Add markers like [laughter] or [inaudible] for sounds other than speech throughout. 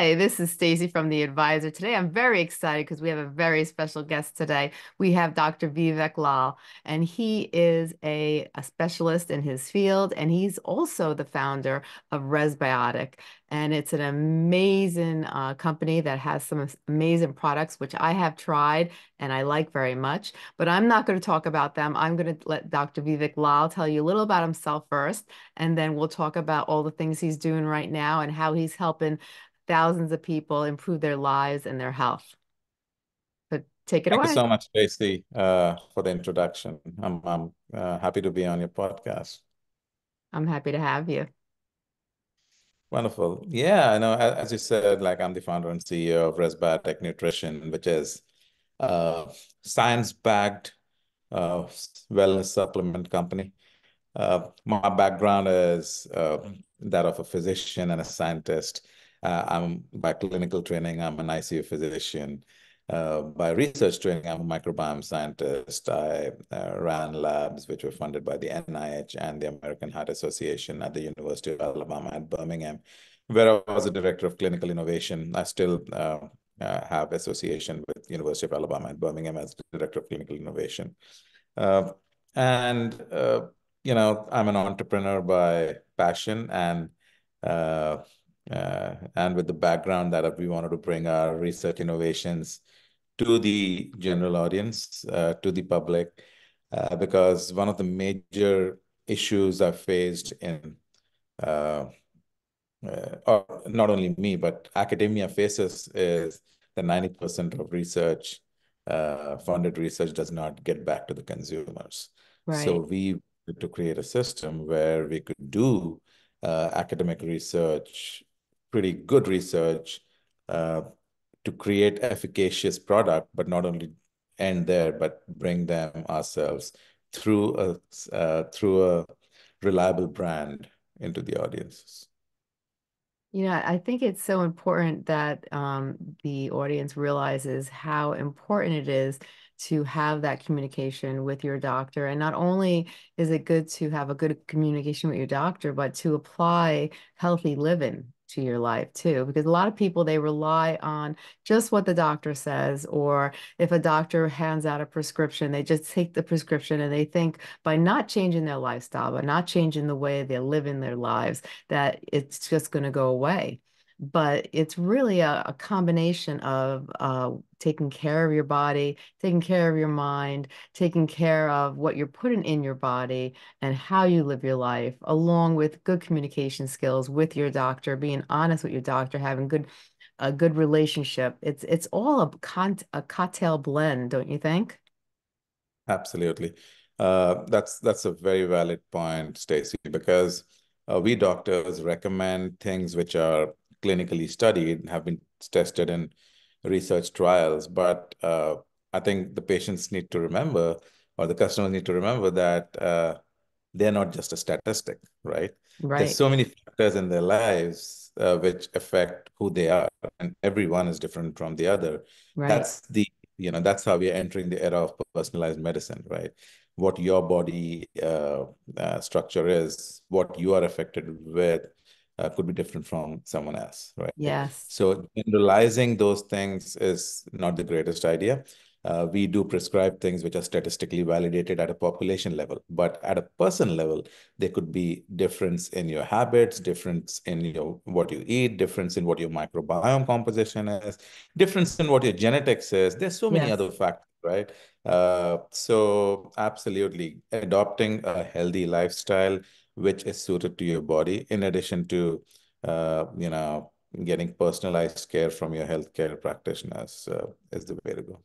Hi, this is Stacey from The Advisor. Today I'm very excited because we have a very special guest today. We have Dr. Vivek Lal, and he is a, a specialist in his field, and he's also the founder of Resbiotic. And it's an amazing uh, company that has some amazing products, which I have tried and I like very much. But I'm not going to talk about them. I'm going to let Dr. Vivek Lal tell you a little about himself first, and then we'll talk about all the things he's doing right now and how he's helping thousands of people improve their lives and their health. But take it Thank away. you so much, Stacey, uh, for the introduction. I'm, I'm uh, happy to be on your podcast. I'm happy to have you. Wonderful. Yeah, I know, as you said, like I'm the founder and CEO of Resbiotic Nutrition, which is a science-backed uh, wellness supplement company. Uh, my background is uh, that of a physician and a scientist. Uh, I'm by clinical training, I'm an ICU physician. Uh, by research training, I'm a microbiome scientist. I uh, ran labs which were funded by the NIH and the American Heart Association at the University of Alabama at Birmingham, where I was a director of clinical innovation. I still uh, uh, have association with University of Alabama at Birmingham as director of clinical innovation. Uh, and, you know, I'm an entrepreneur by passion and uh, and with the background that we wanted to bring our research innovations to the general audience, uh, to the public, uh, because one of the major issues I faced in, uh, uh, or not only me, but academia faces is that 90% of research, uh, funded research does not get back to the consumers. Right. So we to create a system where we could do uh, academic research pretty good research uh, to create efficacious product, but not only end there, but bring them ourselves through a uh, through a reliable brand into the audiences. You know, I think it's so important that um, the audience realizes how important it is to have that communication with your doctor. And not only is it good to have a good communication with your doctor, but to apply healthy living to your life too because a lot of people they rely on just what the doctor says or if a doctor hands out a prescription they just take the prescription and they think by not changing their lifestyle by not changing the way they're living their lives that it's just going to go away but it's really a, a combination of uh, taking care of your body, taking care of your mind, taking care of what you're putting in your body and how you live your life, along with good communication skills with your doctor, being honest with your doctor, having good a good relationship. It's it's all a, con- a cocktail blend, don't you think? Absolutely. Uh, that's that's a very valid point, Stacey, because uh, we doctors recommend things which are clinically studied, have been tested in research trials. But uh, I think the patients need to remember, or the customers need to remember that uh, they're not just a statistic, right? right? There's so many factors in their lives uh, which affect who they are, and everyone is different from the other. Right. That's the you know that's how we are entering the era of personalized medicine, right? What your body uh, uh, structure is, what you are affected with, uh, could be different from someone else, right? Yes. So generalizing those things is not the greatest idea. Uh, we do prescribe things which are statistically validated at a population level, but at a person level, there could be difference in your habits, difference in your what you eat, difference in what your microbiome composition is, difference in what your genetics is. There's so many yes. other factors, right? Uh, so absolutely, adopting a healthy lifestyle which is suited to your body, in addition to, uh, you know, getting personalized care from your healthcare practitioners uh, is the way to go.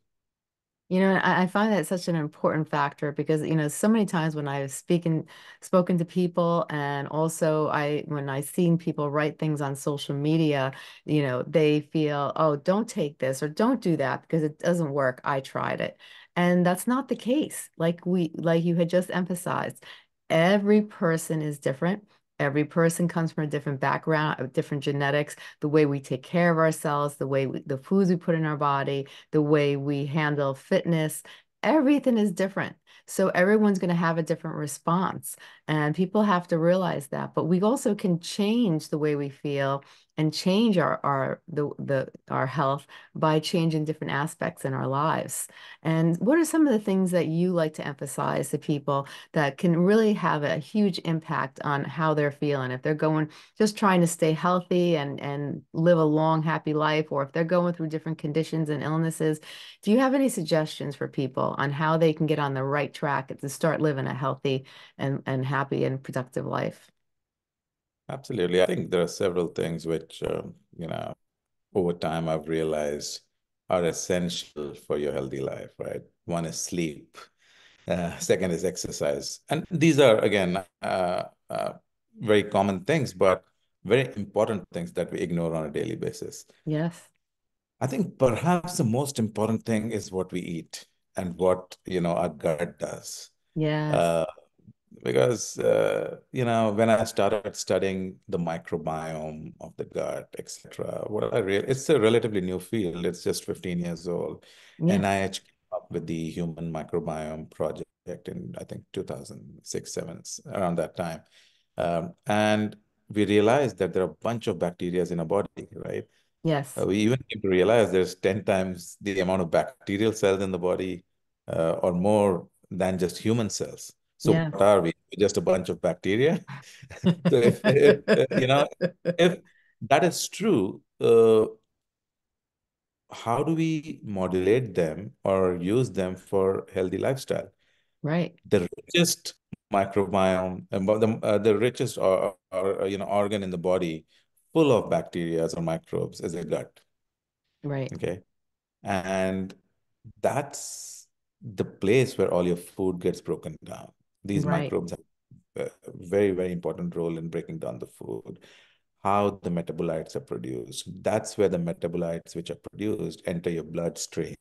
You know, I, find that such an important factor because, you know, so many times when I've speaking, spoken to people and also I, when I've seen people write things on social media, you know, they feel, oh, don't take this or don't do that because it doesn't work. I tried it. And that's not the case. Like we, like you had just emphasized, every person is different. Every person comes from a different background, different genetics, the way we take care of ourselves, the way we, the foods we put in our body, the way we handle fitness, everything is different. So everyone's going to have a different response. And people have to realize that. But we also can change the way we feel and change our our the the our health by changing different aspects in our lives. And what are some of the things that you like to emphasize to people that can really have a huge impact on how they're feeling? If they're going just trying to stay healthy and and live a long, happy life, or if they're going through different conditions and illnesses, do you have any suggestions for people on how they can get on the right track to start living a healthy and, and happy and productive life? Absolutely. I think there are several things which, um, you know, over time I've realized are essential for your healthy life, right? One is sleep. Uh, second is exercise. And these are, again, uh, uh, very common things, but very important things that we ignore on a daily basis. Yes. I think perhaps the most important thing is what we eat and what, you know, our gut does. Yeah. Uh, because uh, you know when I started studying the microbiome of the gut, etc., what I real it's a relatively new field. It's just 15 years old. Yeah. NIH came up with the Human Microbiome Project in I think 2006, seven, around that time, um, and we realized that there are a bunch of bacteria in our body, right? Yes. Uh, we even came to realize there's 10 times the amount of bacterial cells in the body uh, or more than just human cells. So yeah. what are we? Just a bunch of bacteria? [laughs] so if, if uh, you know, if that is true, uh, how do we modulate them or use them for healthy lifestyle? Right. The richest microbiome, the, uh, the richest or, or, you know organ in the body full of bacteria or microbes is the gut. Right. Okay. And that's the place where all your food gets broken down. These right. microbes have a very, very important role in breaking down the food, how the metabolites are produced. That's where the metabolites which are produced enter your bloodstream.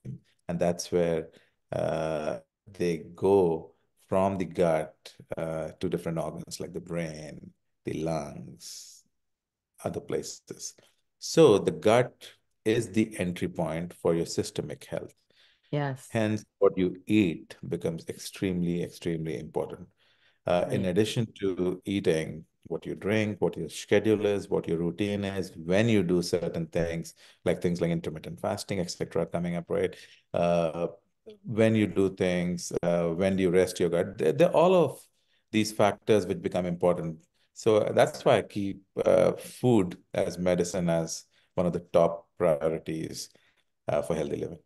And that's where uh, they go from the gut uh, to different organs like the brain, the lungs, other places. So the gut is the entry point for your systemic health. Yes. Hence, what you eat becomes extremely, extremely important. Uh, right. In addition to eating, what you drink, what your schedule is, what your routine is, when you do certain things, like things like intermittent fasting, etc., coming up, right? Uh, when you do things, uh, when do you rest your gut? They're, they're, all of these factors which become important. So that's why I keep uh, food as medicine as one of the top priorities uh, for healthy living.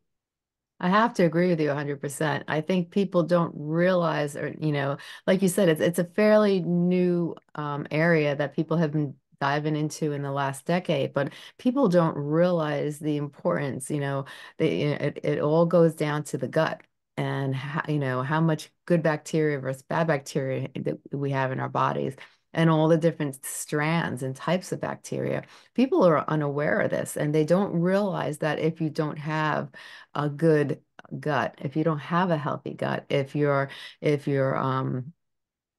I have to agree with you 100%. I think people don't realize, or, you know, like you said, it's, it's a fairly new um, area that people have been diving into in the last decade, but people don't realize the importance, you know, they, it, it all goes down to the gut and, how, you know, how much good bacteria versus bad bacteria that we have in our bodies and all the different strands and types of bacteria. People are unaware of this and they don't realize that if you don't have a good gut, if you don't have a healthy gut, if you're if you're um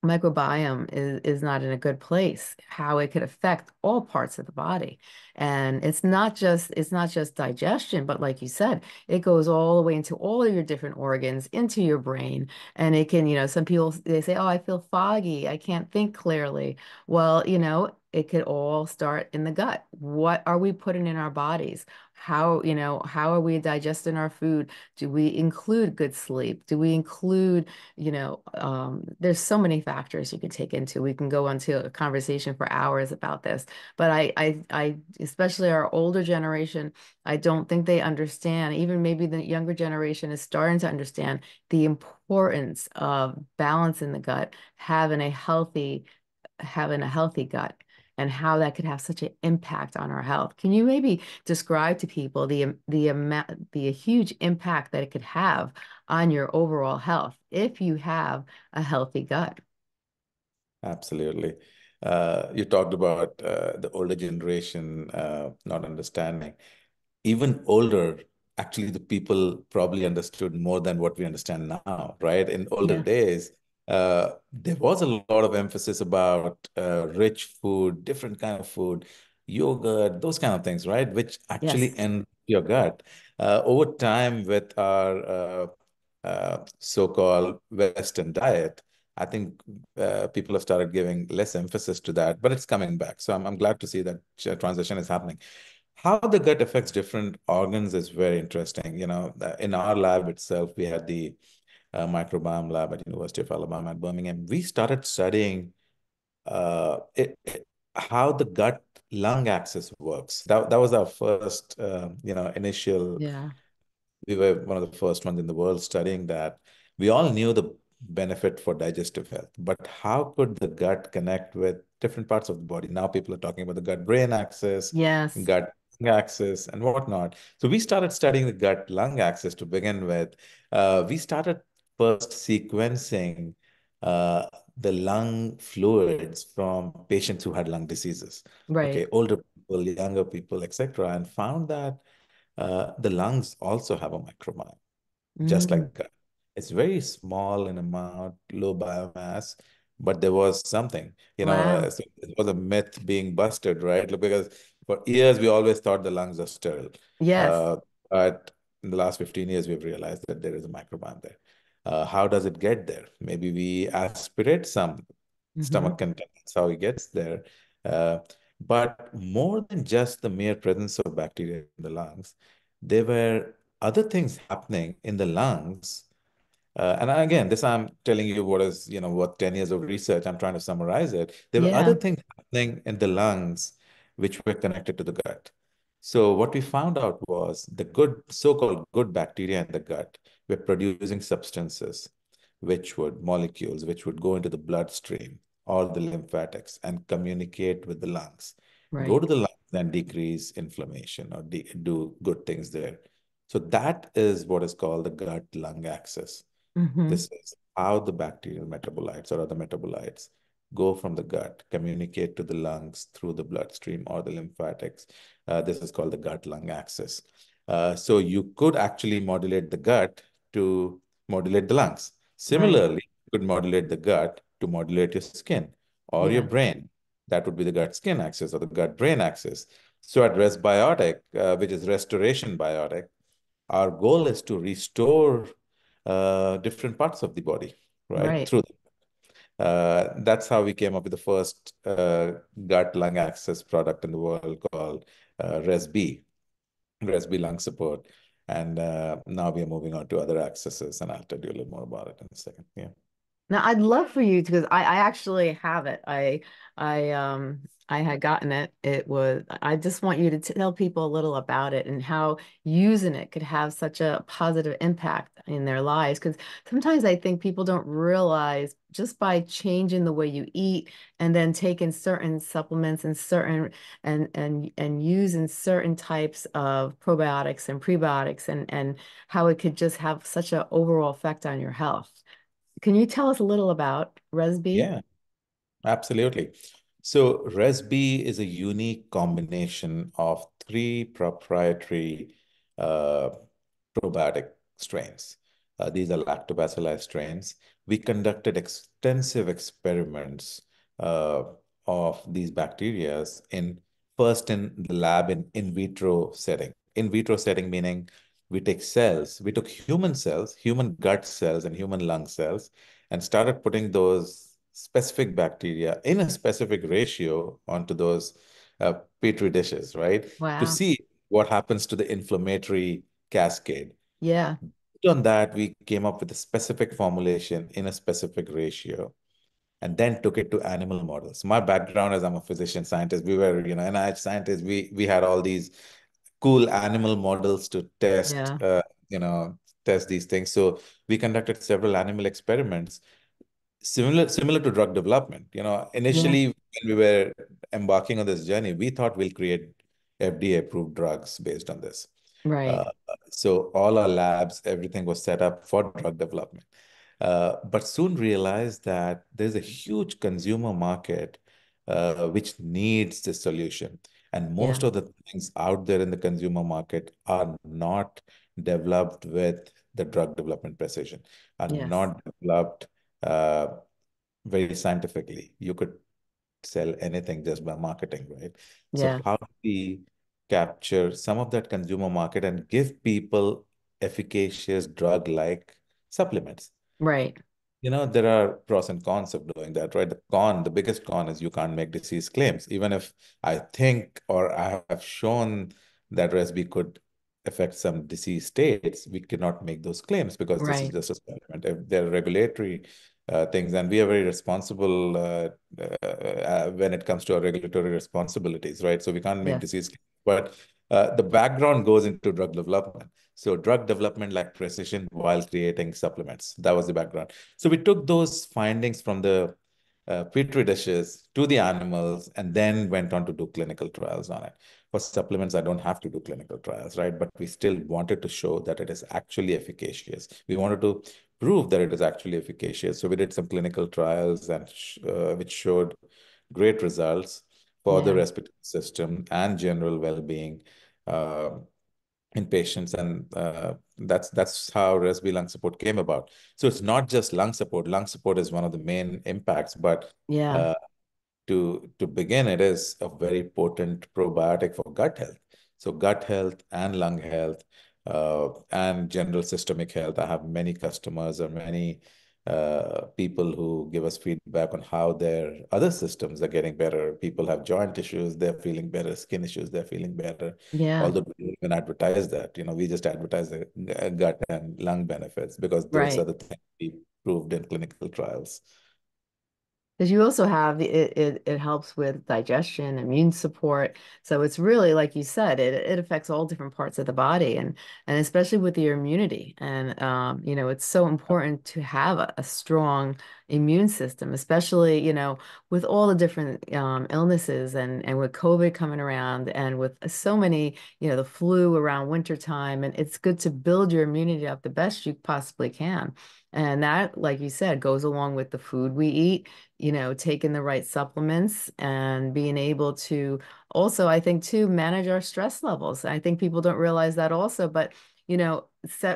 microbiome is, is not in a good place how it could affect all parts of the body. And it's not just it's not just digestion but like you said it goes all the way into all of your different organs into your brain. And it can you know some people they say oh i feel foggy. I can't think clearly. Well you know it could all start in the gut. What are we putting in our bodies? How, you know, how are we digesting our food? Do we include good sleep? Do we include, you know, um, there's so many factors you can take into. We can go into a conversation for hours about this, but I, I, I, especially our older generation, I don't think they understand. Even maybe the younger generation is starting to understand the importance of balance in the gut, having a healthy, having a healthy gut and how that could have such an impact on our health. Can you maybe describe to people the the amount the huge impact that it could have on your overall health if you have a healthy gut? Absolutely. Uh, you talked about uh, the older generation uh, not understanding. Even older, actually, the people probably understood more than what we understand now, right? In older yeah. days, uh, there was a lot of emphasis about uh, rich food, different kind of food, yogurt, those kind of things, right? Which actually yes. end your gut. Uh, over time, with our uh, uh, so-called Western diet, I think uh, people have started giving less emphasis to that, but it's coming back. So I'm, I'm glad to see that transition is happening. How the gut affects different organs is very interesting. You know, in our lab itself, we had the uh, microbiome lab at University of Alabama at Birmingham. We started studying uh, it, it, how the gut lung axis works. That that was our first, uh, you know, initial. Yeah. We were one of the first ones in the world studying that. We all knew the benefit for digestive health. But how could the gut connect with different parts of the body? Now people are talking about the gut-brain axis, yes, gut axis, and whatnot. So we started studying the gut-lung axis to begin with. Uh, we started first sequencing uh, the lung fluids from patients who had lung diseases. Right. Okay, older people, younger people, etc., and found that uh, the lungs also have a microbiome, mm. just like gut. It's very small in amount, low biomass, but there was something, you know, wow. uh, so it was a myth being busted, right? Because for years we always thought the lungs are sterile. Yes. Uh, but in the last 15 years, we've realized that there is a microbiome there. Uh, how does it get there? Maybe we aspirate some mm-hmm. stomach content. That's how it gets there. Uh, but more than just the mere presence of bacteria in the lungs, there were other things happening in the lungs uh, and again, this I'm telling you what is, you know, what 10 years of research, I'm trying to summarize it. There were other things happening in the lungs which were connected to the gut. So what we found out was the good, so-called good bacteria in the gut were producing substances, which would molecules, which would go into the bloodstream or the lymphatics and communicate with the lungs. Right. Go to the lungs and decrease inflammation or de do good things there. So that is what is called the gut-lung axis. Mm-hmm. This is how the bacterial metabolites or other metabolites go from the gut, communicate to the lungs through the bloodstream or the lymphatics. Uh, this is called the gut-lung axis. Uh, so you could actually modulate the gut to modulate the lungs. Similarly, right. you could modulate the gut to modulate your skin or yeah. your brain. That would be the gut-skin axis or the gut-brain axis. So at Resbiotic, uh, which is restoration biotic, our goal is to restore uh, different parts of the body, right? right. Through uh, that's how we came up with the first uh, gut lung axis product in the world called uh, ResB, ResB lung support. And uh, now we are moving on to other axes, and I'll tell you a little more about it in a second. Yeah. Now I'd love for you to because I, I actually have it. I I um I had gotten it. It was I just want you to tell people a little about it and how using it could have such a positive impact in their lives. Because sometimes I think people don't realize just by changing the way you eat and then taking certain supplements and certain and and and using certain types of probiotics and prebiotics and and how it could just have such an overall effect on your health. Can you tell us a little about ResB? Yeah, absolutely. So ResB is a unique combination of three proprietary uh, probiotic strains. Uh, these are lactobacilli strains. We conducted extensive experiments uh, of these bacteria in first in the lab in in vitro setting. In vitro setting meaning we take cells, we took human cells, human gut cells and human lung cells, and started putting those specific bacteria in a specific ratio onto those uh, petri dishes, right? Wow. To see what happens to the inflammatory cascade. Yeah. On that, we came up with a specific formulation in a specific ratio and then took it to animal models. My background is I'm a physician scientist. We were, you know, NIH scientists. We we had all these cool animal models to test, yeah. uh, you know, test these things. So we conducted several animal experiments, similar similar to drug development. You know, initially yeah. when we were embarking on this journey, we thought we'll create FDA-approved drugs based on this. Right. Uh, so all our labs, everything was set up for drug development. Uh, but soon realized that there's a huge consumer market uh, which needs this solution. And most yeah. of the things out there in the consumer market are not developed with the drug development precision, are yes. not developed uh, very scientifically. You could sell anything just by marketing, right? Yeah. So how do we capture some of that consumer market and give people efficacious drug-like supplements. Right. You know, there are pros and cons of doing that, right? The con, the biggest con is you can't make disease claims. Even if I think or I have shown that RESB could affect some disease states, we cannot make those claims because this is just a supplement. If there are regulatory uh, things, and we are very responsible uh, uh, uh, when it comes to our regulatory responsibilities, right? So we can't make Yes. disease, but uh, the background goes into drug development. So drug development like precision while creating supplements. That was the background. So we took those findings from the uh, petri dishes to the animals and then went on to do clinical trials on it. For supplements, I don't have to do clinical trials, right? But we still wanted to show that it is actually efficacious. We wanted to prove that it is actually efficacious. So we did some clinical trials and uh, which showed great results for the respiratory system and general well-being uh, in patients, and uh, that's that's how RESB lung support came about. So it's not just lung support. Lung support is one of the main impacts, but Yeah. uh, to to begin, it is a very potent probiotic for gut health. So gut health and lung health uh, and general systemic health. I have many customers or many uh, people who give us feedback on how their other systems are getting better. People have joint issues, they're feeling better, skin issues, they're feeling better. Yeah. Although we don't even advertise that, you know, we just advertise the gut and lung benefits because those Right. are the things we proved in clinical trials. Because you also have it, it it helps with digestion, immune support. So it's really like you said, it it affects all different parts of the body and and especially with your immunity. And um, you know, it's so important to have a, a strong immune system, especially, you know, with all the different um, illnesses and and with COVID coming around and with so many, you know, the flu around wintertime. And it's good to build your immunity up the best you possibly can. And that, like you said, goes along with the food we eat you know, taking the right supplements and being able to also, I think, to manage our stress levels. I think people don't realize that also, but you know,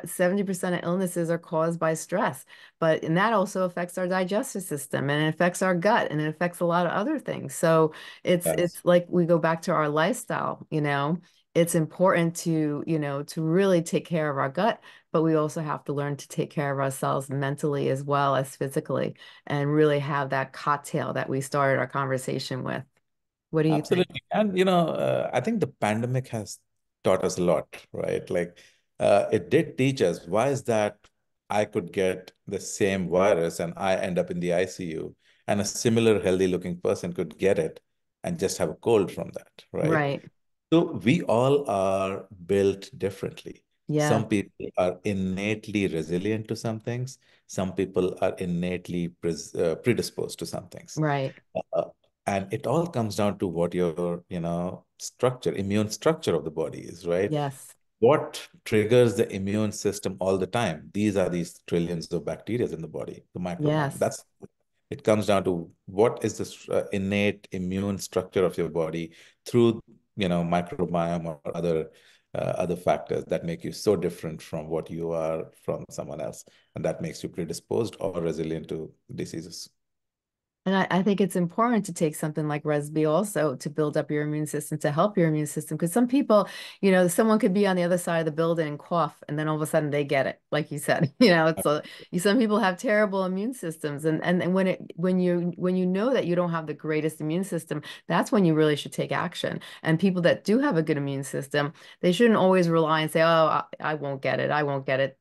70% of illnesses are caused by stress, but and that also affects our digestive system and it affects our gut and it affects a lot of other things. So it's Yes. it's like we go back to our lifestyle, you know. It's important to, you know, to really take care of our gut, but we also have to learn to take care of ourselves mentally as well as physically and really have that cocktail that we started our conversation with. What do you think? And, you know, uh, I think the pandemic has taught us a lot, right? Like, uh, it did teach us why is that I could get the same virus and I end up in the ICU, and a similar healthy looking person could get it and just have a cold from that, right? Right. So we all are built differently. Yeah. Some people are innately resilient to some things. Some people are innately pres uh, predisposed to some things. Right. Uh, and it all comes down to what your, you know, structure, immune structure of the body is, right? Yes. What triggers the immune system all the time? These are these trillions of bacteria in the body, the microbiome. Yes. That's it comes down to what is this uh, innate immune structure of your body through, you know, microbiome or other uh, other factors that make you so different from what you are from someone else, and that makes you predisposed or resilient to diseases. And I, I think it's important to take something like RESB also to build up your immune system, to help your immune system. Because some people, you know, someone could be on the other side of the building and cough, and then all of a sudden they get it, like you said. [laughs] You know, it's a, some people have terrible immune systems, and and and when it when you when you know that you don't have the greatest immune system, that's when you really should take action. And people that do have a good immune system, they shouldn't always rely and say, "Oh, I, I won't get it. I won't get it."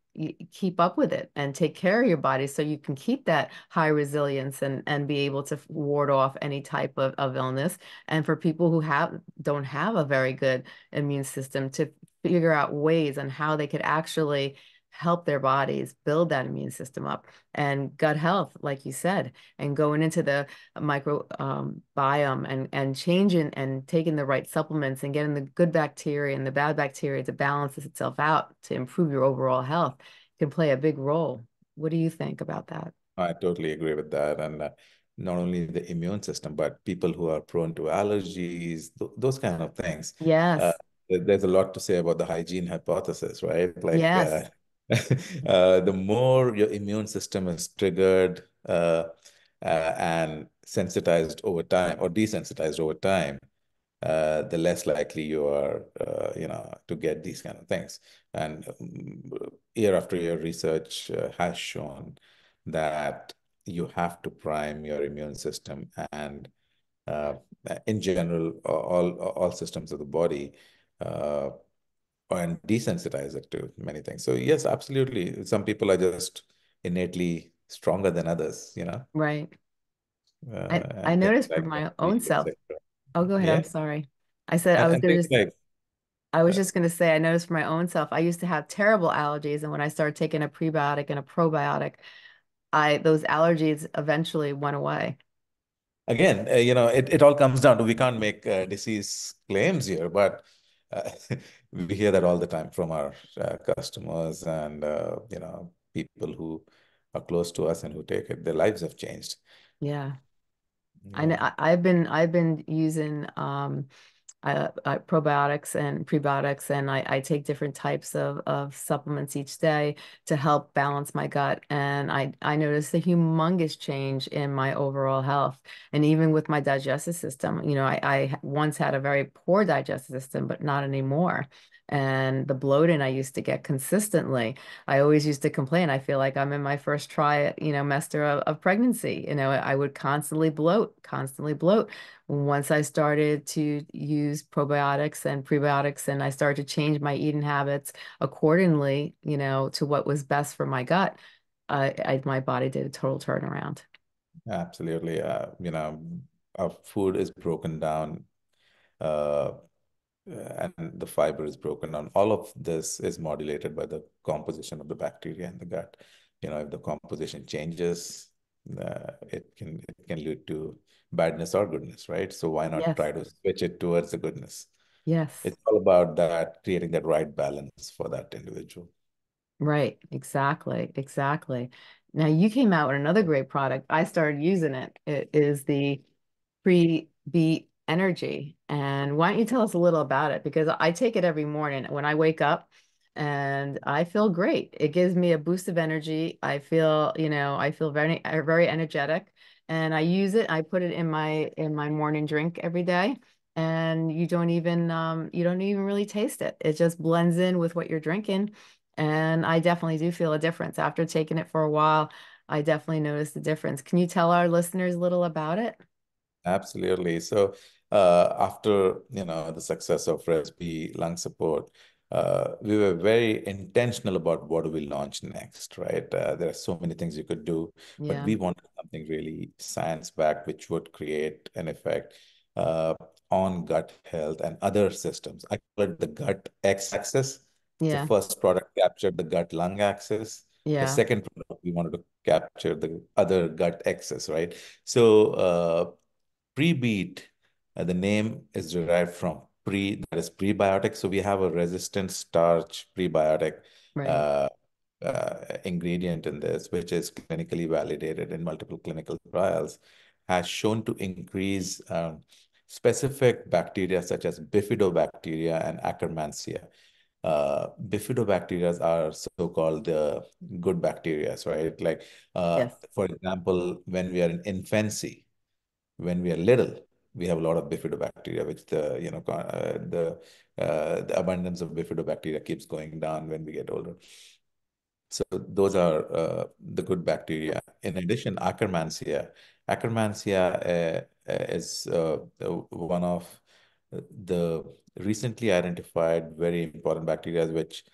Keep up with it and take care of your body so you can keep that high resilience and and be able to ward off any type of, of illness. And for people who have don't have a very good immune system to figure out ways on how they could actually help their bodies build that immune system up. And gut health like you said and going into the microbiome um, and and changing and taking the right supplements and getting the good bacteria and the bad bacteria to balance itself out to improve your overall health can play a big role. What do you think about that? I totally agree with that. And uh, not only the immune system but people who are prone to allergies th those kind of things. Yes. uh, there's a lot to say about the hygiene hypothesis right? Like yes. uh, [laughs] the more your immune system is triggered uh, uh, and sensitized over time or desensitized over time, uh, the less likely you are, uh, you know, to get these kind of things. And um, year after year, research uh, has shown that you have to prime your immune system and uh, in general, all all systems of the body, uh, and desensitize it to many things. So yes, absolutely. Some people are just innately stronger than others, you know. Right. Uh, I, I noticed like for my own self. Oh, go ahead. Yeah. I'm sorry. I said and, I was just like, I was just going to say I noticed for my own self. I used to have terrible allergies, and when I started taking a prebiotic and a probiotic, I those allergies eventually went away again, uh, you know, it, it all comes down to we can't make uh, disease claims here, but uh, [laughs] we hear that all the time from our uh, customers and, uh, you know, people who are close to us and who take it. Their lives have changed. Yeah. yeah. I know, I've been I've been using um, uh, uh, probiotics and prebiotics, and I, I take different types of, of supplements each day to help balance my gut. And I, I noticed a humongous change in my overall health. And even with my digestive system, you know, I, I once had a very poor digestive system, but not anymore and the bloating I used to get consistently. I always used to complain. I feel like I'm in my first try, you know, master of, of pregnancy. You know, I would constantly bloat, constantly bloat. Once I started to use probiotics and prebiotics and I started to change my eating habits accordingly, you know, to what was best for my gut, uh, I, my body did a total turnaround. Absolutely. Uh, you know, our food is broken down uh, and the fiber is broken down. All of this is modulated by the composition of the bacteria in the gut. You know, if the composition changes, uh, it can it can lead to badness or goodness, right? So why not yes. try to switch it towards the goodness? Yes. It's all about that creating that right balance for that individual. Right. Exactly. Exactly. Now you came out with another great product. I started using it. It is the pre beat energy. And why don't you tell us a little about it? Because I take it every morning when I wake up and I feel great. It gives me a boost of energy. I feel, you know, I feel very, very energetic and I use it. I put it in my, in my morning drink every day and you don't even, um, you don't even really taste it. It just blends in with what you're drinking. And I definitely do feel a difference after taking it for a while. I definitely noticed the difference. Can you tell our listeners a little about it? Absolutely. So uh, after you know the success of ResB lung support, uh, we were very intentional about what do we launch next, right? Uh, there are so many things you could do, yeah. but we wanted something really science-backed, which would create an effect uh, on gut health and other systems. I call it the gut x-axis. Yeah. The first product captured the gut-lung axis. Yeah. The second product, we wanted to capture the other gut axis, right? So uh, Pre-beat, uh, the name is derived from pre, that is prebiotic. So we have a resistant starch prebiotic right. uh, uh, ingredient in this, which is clinically validated in multiple clinical trials, has shown to increase um, specific bacteria such as bifidobacteria and Akkermansia. Uh, bifidobacteria are so-called the good bacteria, right? Like, uh, yes. for example, when we are in infancy, when we are little, we have a lot of bifidobacteria, which the you know uh, the uh, the abundance of bifidobacteria keeps going down when we get older. So those are uh, the good bacteria. In addition, Akkermansia. Akkermansia uh, is uh, one of the recently identified very important bacteria which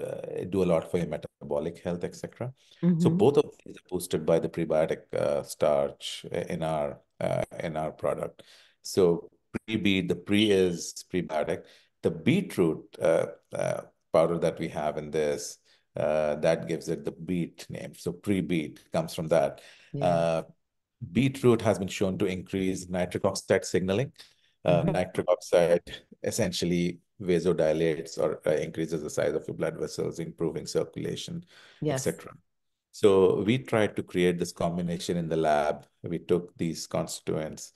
uh, do a lot for your metabolic health, etc. Mm-hmm. So both of these are boosted by the prebiotic uh, starch in our uh, in our product. So pre-beet, the pre is prebiotic. The beetroot uh, uh, powder that we have in this uh, that gives it the beet name. So pre-beet comes from that. Yeah. beetroot has been shown to increase nitric oxide signaling. Mm-hmm. Nitric oxide essentially vasodilates or uh, increases the size of your blood vessels, improving circulation, yes. etc. So we tried to create this combination in the lab. We took these constituents,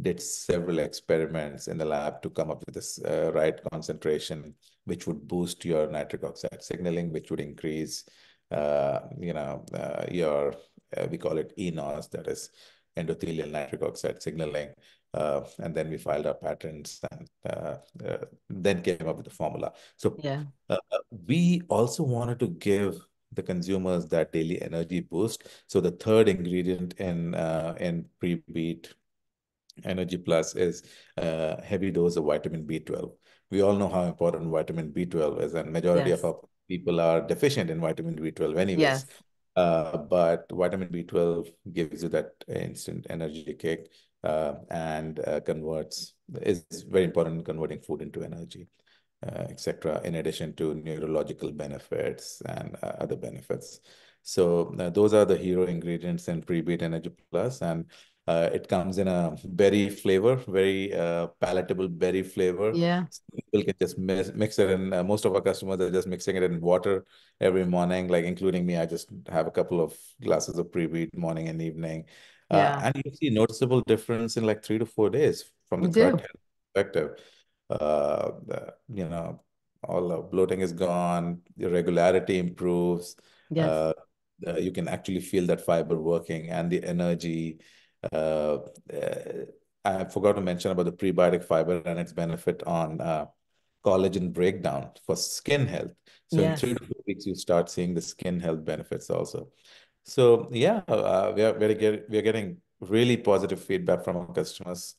did several experiments in the lab to come up with this uh, right concentration, which would boost your nitric oxide signaling, which would increase, uh, you know, uh, your, uh, we call it eNOS, that is endothelial nitric oxide signaling, Uh, and then we filed our patents and uh, uh, then came up with the formula. So yeah. Uh, we also wanted to give the consumers that daily energy boost. So the third ingredient in uh, in pre-beat Energy Plus is a heavy dose of vitamin B12. We all know how important vitamin B12 is, and majority yes. of our people are deficient in vitamin B12 anyways. Yes. Uh, but vitamin B12 gives you that instant energy kick uh, and uh, converts is very important in converting food into energy, uh, etc. In addition to neurological benefits and uh, other benefits. So uh, those are the hero ingredients in Pre-Beat Energy Plus, and uh, it comes in a berry flavor, very uh, palatable berry flavor. Yeah. People can just mix, mix it in. Uh, most of our customers are just mixing it in water every morning, like including me. I just have a couple of glasses of pre-beat morning and evening. Uh, yeah. and you see noticeable difference in like three to four days from the gut perspective. Uh, the, you know, all the bloating is gone, the regularity improves. Yes. Uh, you can actually feel that fiber working and the energy uh, uh, I forgot to mention about the prebiotic fiber and its benefit on uh, collagen breakdown for skin health. So yes. in three to four weeks, you start seeing the skin health benefits also. So yeah, uh, we are we're, get, we're getting really positive feedback from our customers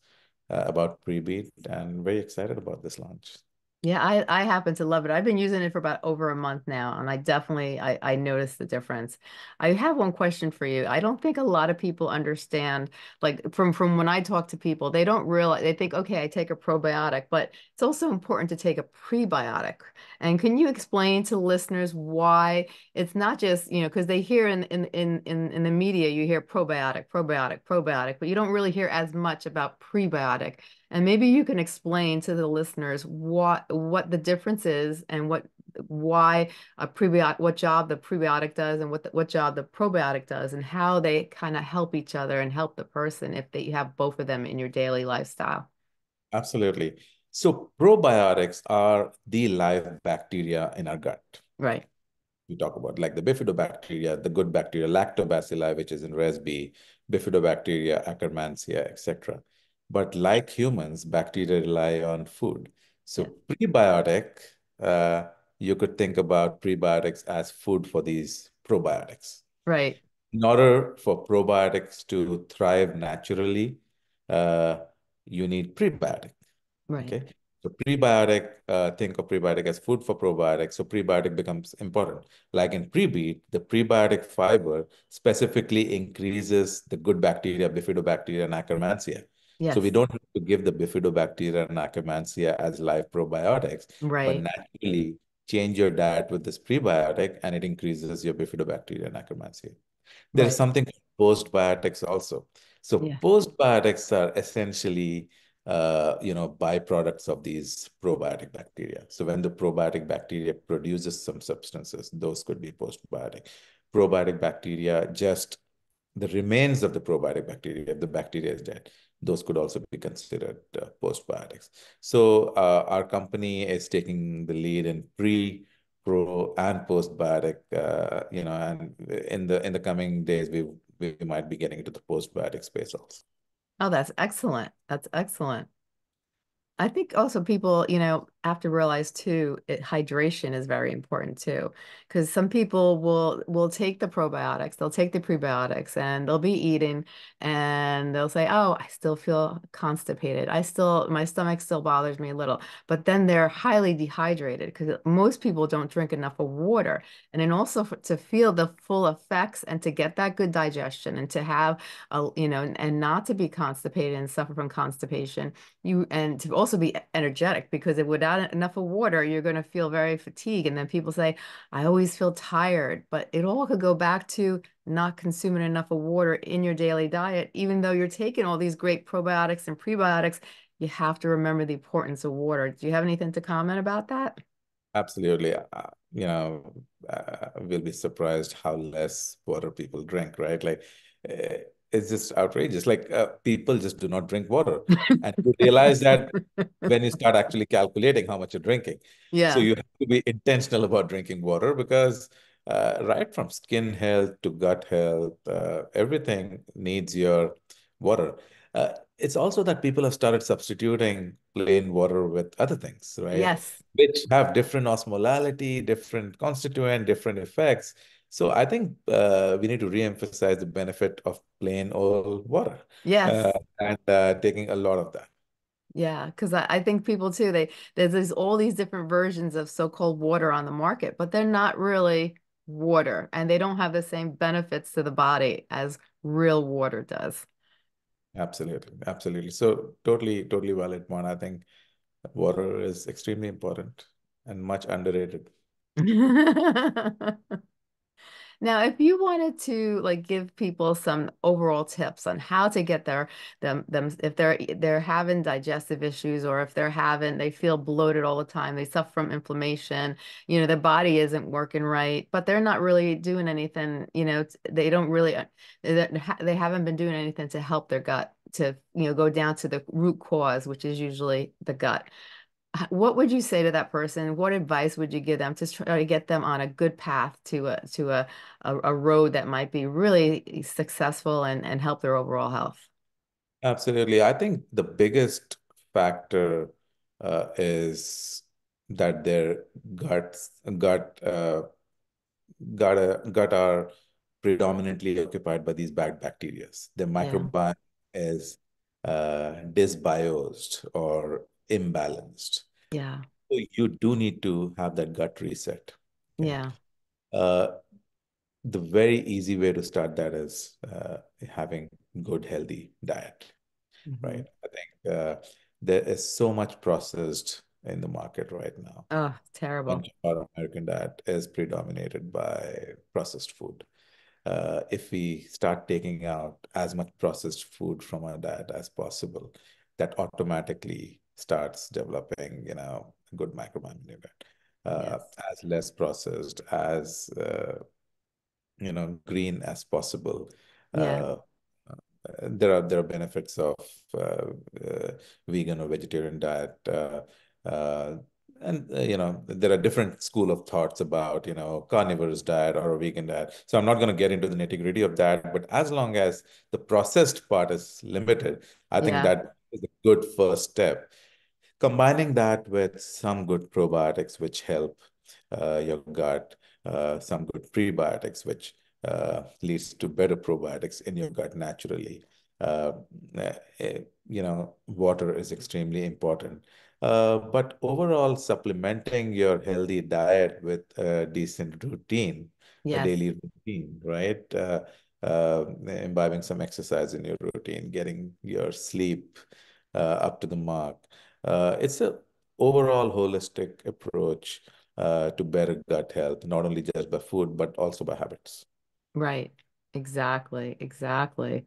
uh, about Prebeat and very excited about this launch. Yeah, I, I happen to love it. I've been using it for about over a month now, and I definitely I, I noticed the difference. I have one question for you. I don't think a lot of people understand, like from from when I talk to people, they don't realize they think, okay, I take a probiotic, but it's also important to take a prebiotic. And can you explain to listeners why it's not just, you know, because they hear in in in in in the media, you hear probiotic, probiotic, probiotic, but you don't really hear as much about prebiotic. And maybe you can explain to the listeners what what the difference is and what why a prebiotic what job the prebiotic does and what the, what job the probiotic does and how they kind of help each other and help the person if they have both of them in your daily lifestyle. Absolutely. So probiotics are the live bacteria in our gut. Right. We talk about like the bifidobacteria, the good bacteria, lactobacilli, which is in ResB, bifidobacteria, Akkermansia, etc. But like humans, bacteria rely on food. So yeah. prebiotic, uh, you could think about prebiotics as food for these probiotics. Right. In order for probiotics to thrive naturally, uh, you need prebiotic. Right. Okay. So prebiotic, uh, think of prebiotic as food for probiotics. So prebiotic becomes important. Like in prebeat, the prebiotic fiber specifically increases the good bacteria, bifidobacteria and Akkermansia. Yes. So we don't have to give the bifidobacteria and Akkermansia as live probiotics, right. but naturally change your diet with this prebiotic and it increases your bifidobacteria and Akkermansia. There's right. something postbiotics also. So yeah. postbiotics are essentially uh, you know, byproducts of these probiotic bacteria. So when the probiotic bacteria produces some substances, those could be postbiotic. Probiotic bacteria, just the remains of the probiotic bacteria, if the bacteria is dead, those could also be considered uh, postbiotics. So uh, our company is taking the lead in pre, pro, and postbiotic. Uh, you know, and in the in the coming days, we we might be getting into the postbiotic space also. Oh, that's excellent. That's excellent. I think also people, you know, have to realize too, it, hydration is very important too, because some people will will take the probiotics, they'll take the prebiotics, and they'll be eating, and they'll say, "Oh, I still feel constipated. I still my stomach still bothers me a little," but then they're highly dehydrated because most people don't drink enough of water, and then also for, to feel the full effects and to get that good digestion and to have a you know and not to be constipated and suffer from constipation, you and to also be energetic because it would without enough of water, you're going to feel very fatigued. And then people say, I always feel tired, but it all could go back to not consuming enough of water in your daily diet. Even though you're taking all these great probiotics and prebiotics, you have to remember the importance of water. Do you have anything to comment about that? Absolutely. Uh, you know, uh, we'll be surprised how less water people drink, right? Like, uh, it's just outrageous. Like uh, people just do not drink water, [laughs] and you realize that when you start actually calculating how much you're drinking. Yeah. So you have to be intentional about drinking water because uh, right from skin health to gut health, uh, everything needs your water. Uh, it's also that people have started substituting plain water with other things, right? Yes. Which have different osmolality, different constituent, different effects. So I think uh, we need to re-emphasize the benefit of plain old water. Yes. Uh, and uh, taking a lot of that. Yeah, because I, I think people too, they there's these, all these different versions of so-called water on the market, but they're not really water and they don't have the same benefits to the body as real water does. Absolutely. Absolutely. So totally, totally valid point. I think water is extremely important and much underrated. [laughs] Now, if you wanted to like give people some overall tips on how to get their them them if they're they're having digestive issues or if they're having they feel bloated all the time, they suffer from inflammation, you know, their body isn't working right, but they're not really doing anything, you know, they don't really uh, they haven't been doing anything to help their gut to, you know, go down to the root cause, which is usually the gut what would you say to that person? What advice would you give them to try to get them on a good path to a to a a, a road that might be really successful and and help their overall health? Absolutely. I think the biggest factor uh, is that their guts gut uh, gut uh, gut are predominantly occupied by these bad bacteria. The microbiome yeah. is uh, dysbiosed or imbalanced. Yeah. So you do need to have that gut reset. Yeah. Uh, the very easy way to start that is uh, having good, healthy diet, mm-hmm. right? I think uh, there is so much processed in the market right now. Oh, terrible. Our American diet is predominated by processed food. Uh, if we start taking out as much processed food from our diet as possible, that automatically starts developing, you know, good microbiome unit. Uh, yes. as less processed, as uh, you know, green as possible. Yeah. Uh, there are there are benefits of uh, uh, vegan or vegetarian diet, uh, and you know there are different school of thoughts about you know carnivorous diet or a vegan diet. So I'm not going to get into the nitty gritty of that, but as long as the processed part is limited, I think yeah. that good first step combining that with some good probiotics which help uh, your gut, uh, some good prebiotics which uh, leads to better probiotics in your gut naturally. Uh, eh, you know, water is extremely important. Uh, but overall, supplementing your healthy diet with a decent routine, yes. a daily routine, right? Uh, imbibing some exercise in your routine, getting your sleep up to the mark uh, it's a overall holistic approach uh, to better gut health, not only just by food, but also by habits. Right. Exactly. Exactly.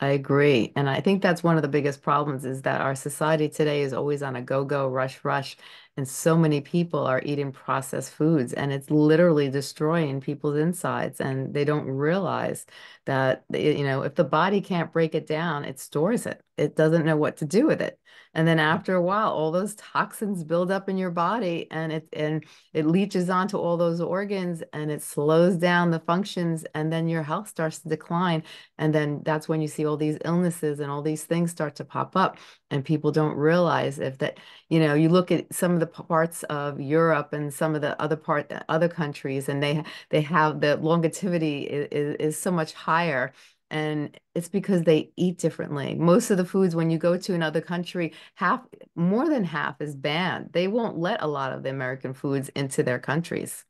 I agree. And I think that's one of the biggest problems is that our society today is always on a go-go, rush, rush. And so many people are eating processed foods and it's literally destroying people's insides. And they don't realize that, eh, you know, if the body can't break it down, it stores it. It doesn't know what to do with it. And then mm. after a while, all those toxins build up in your body and it and it leaches onto all those organs and it slows down the functions and then your health starts to decline. And then that's when you see all these illnesses and all these things start to pop up. And people don't realize if that, you know, you look at some of the parts of Europe and some of the other part other countries and they they have the longevity is, is, so much higher and it's because they eat differently. Most of the foods, when you go to another country, half, more than half is banned. They won't let a lot of the American foods into their countries.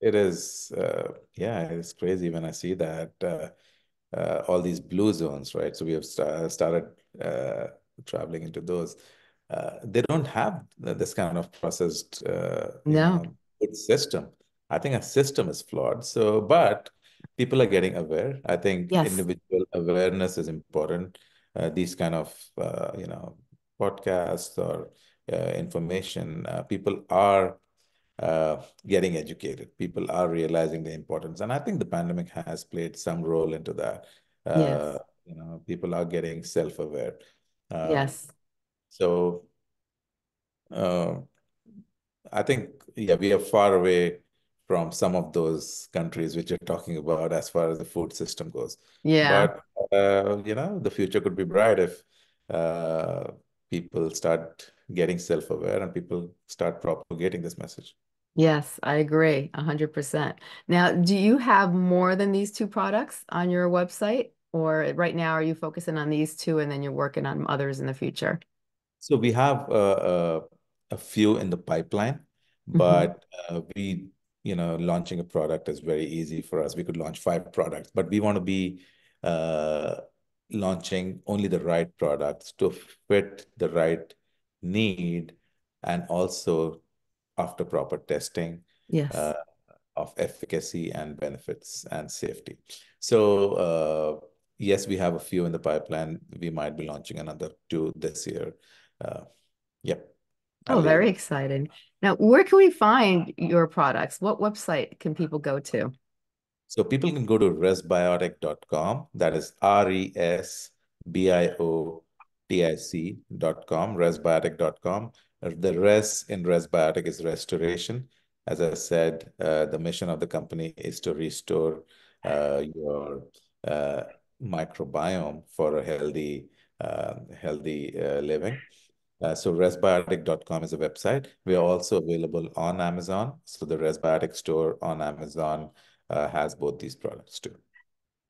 It is, uh, yeah, it's crazy when I see that uh, uh, all these blue zones, right? So we have st started uh, traveling into those. Uh, they don't have this kind of processed uh, no. know, system. I think a system is flawed. So, but people are getting aware. I think yes. individual awareness is important. Uh, these kind of uh, you know podcasts or uh, information, uh, people are uh, getting educated. People are realizing the importance, and I think the pandemic has played some role into that. Uh, yes. You know, people are getting self-aware. yes. So, I think yeah, we are far away from some of those countries which you're talking about as far as the food system goes. Yeah. But, uh, you know, the future could be bright if uh, people start getting self-aware and people start propagating this message. Yes, I agree 100%. Now, do you have more than these two products on your website? Or right now, are you focusing on these two and then you're working on others in the future? So we have a few in the pipeline, Mm-hmm. but uh, we, you know, launching a product is very easy for us. We could launch five products, but we want to be uh, launching only the right products to fit the right need and also after proper testing Yes. uh, of efficacy and benefits and safety. So, uh, yes, we have a few in the pipeline. We might be launching another two this year. Uh, yep. Oh, it very exciting. Now, where can we find your products? What website can people go to? So people can go to resbiotic.com. That is R-E-S-B-I-O-T-I-C dot com, resbiotic.com. Uh, The res in resbiotic is restoration. As I said, uh, the mission of the company is to restore uh, your uh, microbiome for a healthy, uh, healthy uh, living. Uh, so resbiotic.com is a website. We are also available on Amazon. So the Resbiotic store on Amazon uh, has both these products too.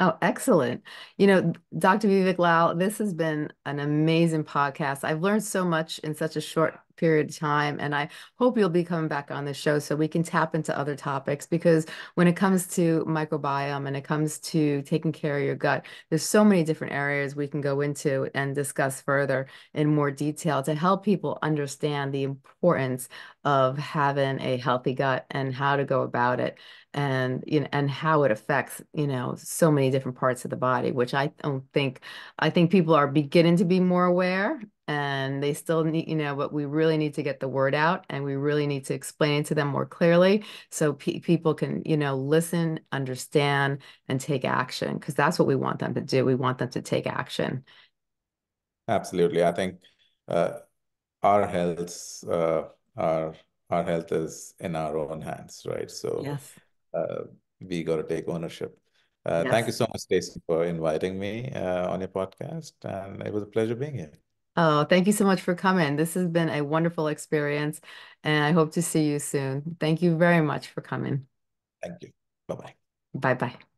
Oh, excellent. You know, Dr. Vivek Lal, this has been an amazing podcast. I've learned so much in such a short period of time, and I hope you'll be coming back on the show so we can tap into other topics because when it comes to microbiome and it comes to taking care of your gut, there's so many different areas we can go into and discuss further in more detail to help people understand the importance of having a healthy gut and how to go about it and you know and how it affects you know so many different parts of the body which i don't think i think people are beginning to be more aware and they still need you know but we really need to get the word out and we really need to explain it to them more clearly so pe people can you know listen understand and take action because that's what we want them to do we want them to take action Absolutely. I think uh, our health, uh, our our health is in our own hands, right? So yes uh, we got to take ownership. Uh, thank you so much, Stacey, for inviting me uh, on your podcast, and it was a pleasure being here. Oh thank you so much for coming this has been a wonderful experience and i hope to see you soon thank you very much for coming Thank you. Bye-bye. bye bye